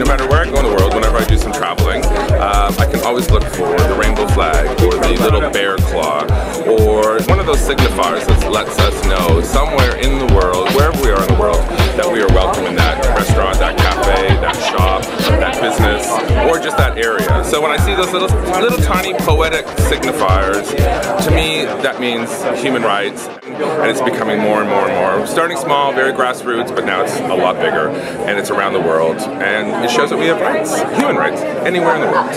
no matter where I go in the world, whenever I do some traveling, um, I can always look for the rainbow flag or the little bear claw or one of those signifiers that lets us know somewhere in the world just that area. So when I see those little, little tiny poetic signifiers, to me that means human rights, and it's becoming more and more and more. Starting small, very grassroots, but now it's a lot bigger, and it's around the world, and it shows that we have rights, human rights, anywhere in the world.